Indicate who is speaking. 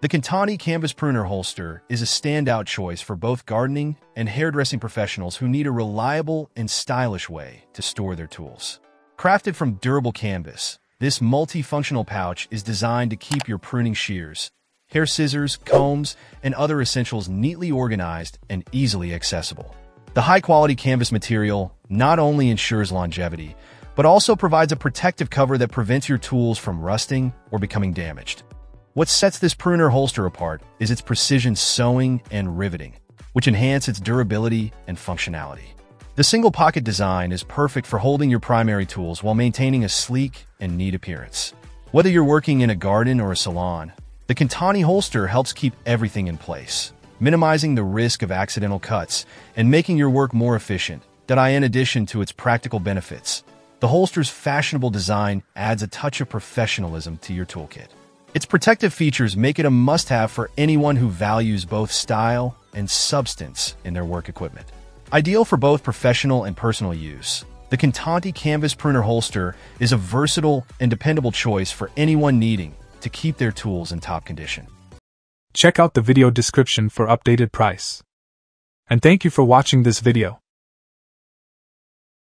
Speaker 1: The KONTONTY Canvas Pruner Holster is a standout choice for both gardening and hairdressing professionals who need a reliable and stylish way to store their tools. Crafted from durable canvas, this multifunctional pouch is designed to keep your pruning shears, hair scissors, combs, and other essentials neatly organized and easily accessible. The high-quality canvas material not only ensures longevity, but also provides a protective cover that prevents your tools from rusting or becoming damaged. What sets this pruner holster apart is its precision sewing and riveting, which enhance its durability and functionality. The single pocket design is perfect for holding your primary tools while maintaining a sleek and neat appearance. Whether you're working in a garden or a salon, the KONTONTY holster helps keep everything in place, minimizing the risk of accidental cuts and making your work more efficient. That I, in addition to its practical benefits, the holster's fashionable design adds a touch of professionalism to your toolkit. Its protective features make it a must-have for anyone who values both style and substance in their work equipment. Ideal for both professional and personal use, the KONTONTY Canvas Pruner Holster is a versatile and dependable choice for anyone needing to keep their tools in top condition.
Speaker 2: Check out the video description for updated price. And thank you for watching this video.